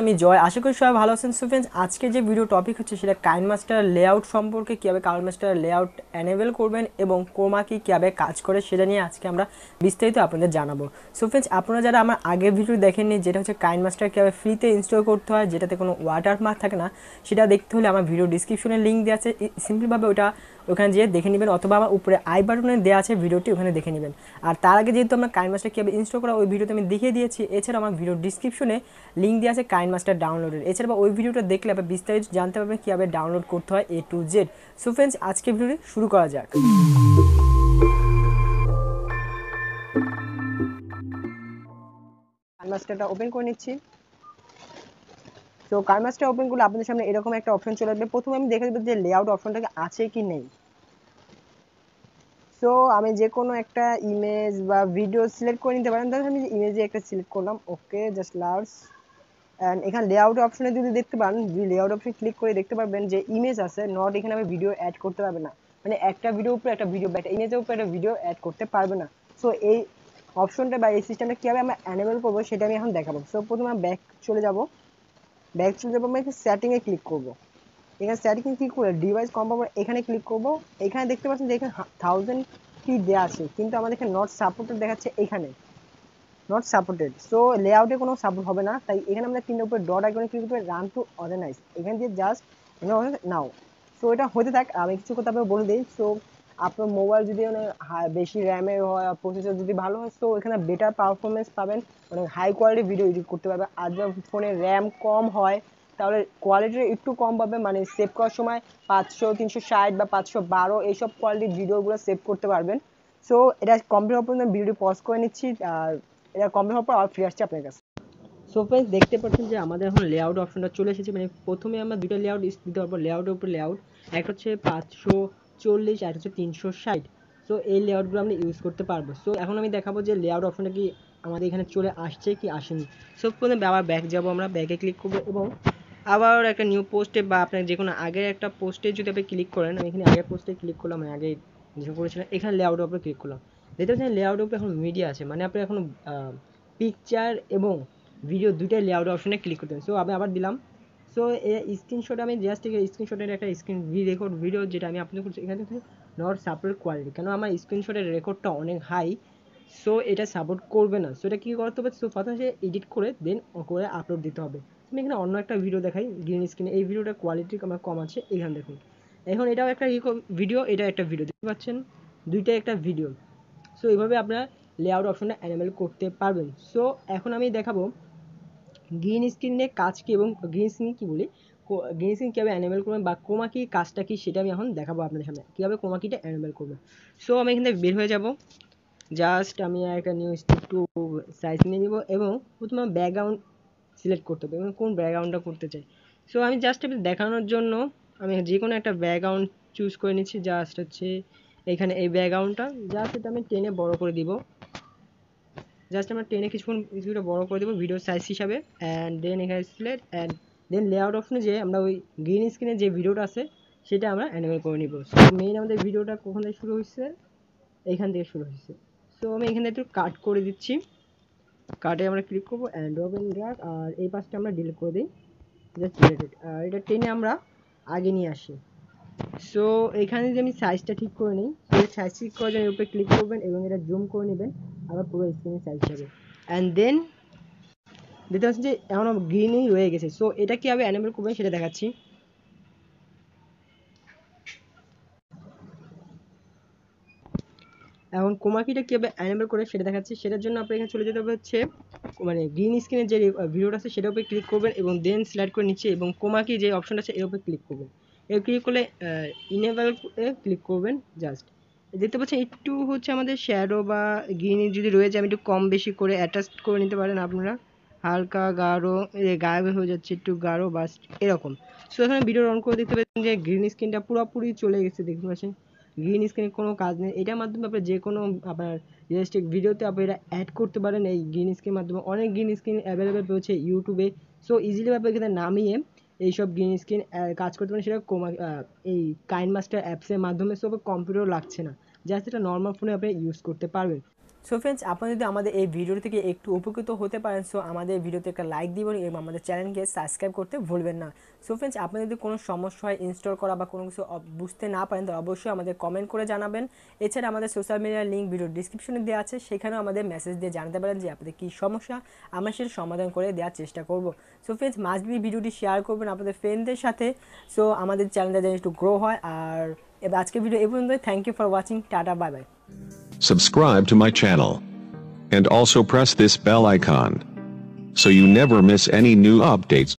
আমি জয়। আশা করি সবাই ভালো আছেন। সো ফ্রেন্ডস আজকে যে ভিডিও টপিক হচ্ছে সেটা কাইন মাস্টার লেআউট সম্পর্কে কীভাবে কাইন মাস্টার লেআউট এনেবেল করবেন এবং কোমা কি কীভাবে কাজ করে সেটা নিয়ে আজকে আমরা বিস্তারিত আপনাদের জানাব। সো ফ্রেন্ডস আপনারা যারা আমার আগের ভিডিও দেখেননি, যেটা হচ্ছে কাইন মাস্টার কীভাবে ফ্রিতে ইনস্টল করতে হয়, যেটাতে কোনো ওয়াটারমার্ক থাকে না, সেটা দেখতে হলে আমার ভিডিও ডিসক্রিপশনে লিঙ্ক দেওয়া আছে। সিম্পলিভাবে ওটা ওখানে যেয়ে দেখে নেবেন অথবা আমার উপরে আই বাটনে দেওয়া আছে ভিডিওটি ওখানে দেখে নেবেন। আর তার আগে যেহেতু আমরা কাইন মাস্টার কীভাবে ইনস্টল করা, ওই ভিডিওতে আমি দেখিয়ে দিয়েছি। এছাড়া আমার ভিডিও ডিসক্রিপশনে লিঙ্ক দেওয়া আছে কাইন মাস্টার ডাউনলোডের এছাড়া ওই ভিডিওটা দেখলে আপনি বিস্তারিত জানতে পারবেন কীভাবে ডাউনলোড করতে হয় A to Z so friends আজকে ভিডিওটি শুরু করা যাক। কাইমাস্টারটা ওপেন করে নিচ্ছি। তো কাইমাস্টার ওপেন করলে আপনাদের সামনে এরকম একটা অপশন চলে আসবে। প্রথমে আমি দেখে দেবো যে লেআউট অপশনটাকে আছে কি নেই। সো আমি যে কোনো একটা ইমেজ বা ভিডিও সিলেক্ট করে নিতে পারেন। ধরুন আমি ইমেজে একটা সিলেক্ট করলাম ওকে জাস্ট লার্জ অ্যান্ড এখানে লেআউট অপশনে যদি দেখতে পান লেআউট অপশন ক্লিক করে দেখতে পারবেন যে ইমেজ আছে নট এখানে আমি ভিডিও অ্যাড করতে পারবে না। মানে একটা ভিডিও উপরে একটা ভিডিও বা একটা ইমেজের উপরে একটা ভিডিও অ্যাড করতে পারবে না। সো এই অপশনটা বা এই সিস্টেমটা কীভাবে আমরা অ্যানেবল করব সেটা আমি এখন দেখাবো। সো প্রথমে আমি ব্যাক চলে যাব। ব্যাক চলে যাব আমি সেটিংয়ে ক্লিক করব। এখানে সেটিংয়ে ক্লিক করে ডিভাইস কম্পাউন্ড এখানে ক্লিক করব। এখানে দেখতে পাচ্ছেন যে এখানে থাউজেন্ড কি দেওয়া আছে, কিন্তু আমাদের এখানে নট সাপোর্টেড দেখাচ্ছে এখানে। নট সাপোর্টেড সো লেআউটে কোনো সাপোর্ট হবে না। তাই এখানে আমরা তিনটার উপরে ডট আইকনে ক্লিক করে রান টু অর্গানাইজ এখানে দিয়ে জাস্ট নাও সো এটা হতে থাক। আমি কিছু কথা বলে দিই। সো আপনার মোবাইল যদি মানে বেশি র্যামের হয় প্রসেসর যদি ভালো হয় তো এখানে বেটার পারফরমেন্স পাবেন। মানে হাই কোয়ালিটি ভিডিও এডিট করতে পারবেন আর যদি ফোনে র্যাম কম হয়, তাহলে কোয়ালিটিটা একটু কম পাবে। মানে সেভ করার সময় পাঁচশো, তিনশো ষাট বা পাঁচশো বারো এইসব কোয়ালিটির ভিডিওগুলো সেভ করতে পারবেন। সো এটা কমপ্লিট হওয়ার পর আমি ভিডিও পজ করে নিচ্ছি। আর এটা কমপ্লিট হওয়ার পর আবার ফিরে আসছি আপনার কাছে। সো ফ্রেন্ডস দেখতে পাচ্ছেন যে আমাদের এখন লেআউট অপশনটা চলে এসেছে। মানে প্রথমে আমরা দুটো লেআউট দিতে পারব। লেআউটের উপর লেআউট একটা হচ্ছে পাঁচশো চল্লিশ, আর হচ্ছে তিনশো ষাট। সো এই লেআউটগুলো আমরা ইউজ করতে পারব। সো এখন আমি দেখাবো যে লেআউট অপশনটা কি আমাদের এখানে চলে আসছে কি আসেনি। সো প্রথমে আবার ব্যাক যাব আমরা। ব্যাকে ক্লিক করব এবং আবার একটা নিউ পোস্টে বা আপনার যে কোনো আগের একটা পোস্টে যদি আপনি ক্লিক করেন, আমি এখানে আগের পোস্টে ক্লিক করলাম আগে যে করেছিলাম, এখানে লেআউটের উপরে ক্লিক করলাম। দেখতে পাচ্ছেন লেআউটের উপরে এখন মিডিয়া আছে। মানে আপনি এখন পিকচার এবং ভিডিও দুইটাই লেআউট অপশনে ক্লিক করতে সো আমি আবার দিলাম। সো এই স্ক্রিনশট আমি জাস্ট স্ক্রিনশটের একটা স্ক্রিন রেকর্ড ভিডিও যেটা আমি আপলোড করছি এখানে নট সাপোর্ট কোয়ালিটি কেন আমার স্ক্রিনশটের রেকর্ডটা অনেক হাই সো এটা সাপোর্ট করবে না। সো এটা কী করতে হবে? সো প্রথমে এডিট করে দেন করে আপলোড দিতে হবে। আমি এখানে অন্য একটা ভিডিও দেখাই গ্রিন স্ক্রিনে এই ভিডিওটা কোয়ালিটি আমার কম আছে, এখানে দেখুন। এখন এটাও একটা ভিডিও এটা একটা ভিডিও দেখতে পাচ্ছেন? দুইটাই একটা ভিডিও সো এইভাবে আপনারা লেআউট অপশনটা অ্যানেবেল করতে পারবেন। সো এখন আমি দেখাবো গ্রিন স্ক্রিনে কাজ কী এবং গ্রিন স্ক্রিন কী বলি? গ্রিন স্ক্রিন কীভাবে অ্যানেবেল করবেন বা কোমা কি কাজটা কী সেটা আমি এখন দেখাবো আপনাদের সামনে। কীভাবে কোমা কিটা অ্যানেবেল করবেন? সো আমি এখান থেকে বের হয়ে যাব। জাস্ট আমি একটা নিউ একটু সাইজ নিয়ে নিব এবং প্রথমে ব্যাকগ্রাউন্ড সিলেক্ট করতে হবে এবং কোন ব্যাকগ্রাউন্ডটা করতে চাই। সো আমি জাস্ট দেখানোর জন্য আমি যে কোনো একটা ব্যাকগ্রাউন্ড চুজ করে নিচ্ছি। জাস্ট হচ্ছে এখানে এই ব্যাকগ্রাউন্ডটা জাস্ট এটা আমি টেনে বড় করে দিব। জাস্ট আমরা টেনে কিছুক্ষণ কিছুটা বড় করে দেবো ভিডিও সাইজ হিসাবে। অ্যান্ড দেন এখানে সিলেক্ট অ্যান্ড দেন লেআউট অপশনে যে আমরা ওই গ্রিন স্ক্রিনে যে ভিডিওটা আছে, সেটা আমরা অ্যানিমেল করে নিব। সো মেইন আমাদের ভিডিওটা কখন থেকে শুরু হয়েছে এইখান থেকে শুরু হয়েছে সো আমি এখানে একটু কাট করে দিচ্ছি। কাটে আমরা ক্লিক করব অ্যান্ড ওপেন ড্রাগ আর এই পাশটা আমরা ডিলিট করে দিই। জাস্ট ডিলেটেড আর এটা টেনে আমরা আগে নিয়ে আসি। সো এখানে যে আমি সাইজটা ঠিক করে নিই, সেই সাইজ ঠিক করার জন্য উপরে ক্লিক করবেন এবং এটা জুম করে নেবেন, আবার পুরো স্ক্রিনের সাইজ হবে অ্যান্ড দেন দেখতে পাচ্ছেন যে এখনও গ্রিনই রয়ে গেছে। সো এটা কীভাবে অ্যানিমেল করবেন সেটা দেখাচ্ছি। এখন কোমাকিটা কীভাবে অ্যানিমেল করে সেটা দেখাচ্ছি। সেটার জন্য আপনি এখানে চলে যেতে হবে হচ্ছে মানে গ্রিন স্ক্রিনের যে ভিডিওটা আছে, সেটার উপরে ক্লিক করবেন এবং দেন সিলেক্ট করে নিচ্ছে এবং কোমাকি যে অপশনটা আছে, এর উপরে ক্লিক করবেন। এর ক্লিক করলে ইনেবল ক্লিক করবেন জাস্ট দেখতে পাচ্ছেন, একটু হচ্ছে আমাদের শ্যাডো বা গ্রিন যদি রয়েছে, আমি একটু কম বেশি করে অ্যাটাচ করে নিতে পারেন আপনারা। হালকা, গাঢ় গায়েব হয়ে যাচ্ছে, একটু গাঢ় বা এরকম। সো এখানে ভিডিও অন করে দেখতে পাচ্ছেন যে গ্রিন স্ক্রিনটা পুরোপুরি চলে গেছে, দেখতে পাচ্ছেন? গ্রিন স্ক্রিনে কোনো কাজ নেই। এটার মাধ্যমে আপনি যে কোনো আপনার রিয়েলিস্টিক ভিডিওতে আপনি এটা অ্যাড করতে পারেন। এই গ্রিন স্ক্রিনের মাধ্যমে অনেক গ্রিন স্ক্রিন অ্যাভেলেবেল রয়েছে ইউটিউবে সো ইজিলি আপনি এখানে নামিয়ে এইসব গ্রিন স্ক্রিন কাজ করতে পারে সেটা কোমা এই কাইন মাস্টার অ্যাপসের মাধ্যমে সব কম্পিউটারও লাগছে না। জাস্ট এটা নর্মাল ফোনে আপনি ইউজ করতে পারবেন। সো ফ্রেন্ডস আপনারা যদি আমাদের এই ভিডিও থেকে একটু উপকৃত হতে পারেন সো আমাদের ভিডিওতে একটা লাইক দিবেন এবং আমাদের চ্যানেলকে সাবস্ক্রাইব করতে ভুলবেন না। সো ফ্রেন্ডস আপনাদের যদি কোনো সমস্যা হয় ইনস্টল করা বা কোনো কিছু বুঝতে না পারেন তো অবশ্যই আমাদের কমেন্ট করে জানাবেন। এছাড়া আমাদের সোশ্যাল মিডিয়ার লিঙ্ক ভিডিও ডিসক্রিপশনে দেওয়া আছে, সেখানেও আমাদের মেসেজ দিয়ে জানাতে পারেন যে আপনাদের কী সমস্যা, আমরা সেটা সমাধান করে দেওয়ার চেষ্টা করব। সো ফ্রেন্ডস মাস্ট বি ভিডিওটি শেয়ার করবেন আপনাদের ফ্রেন্ডদের সাথে সো আমাদের চ্যানেলটা যেন একটু গ্রো হয়। আর এবার আজকের ভিডিও এই পর্যন্তই। Thank you for watching tata bye bye Subscribe to my channel. And also press this bell icon. So you never miss any new updates.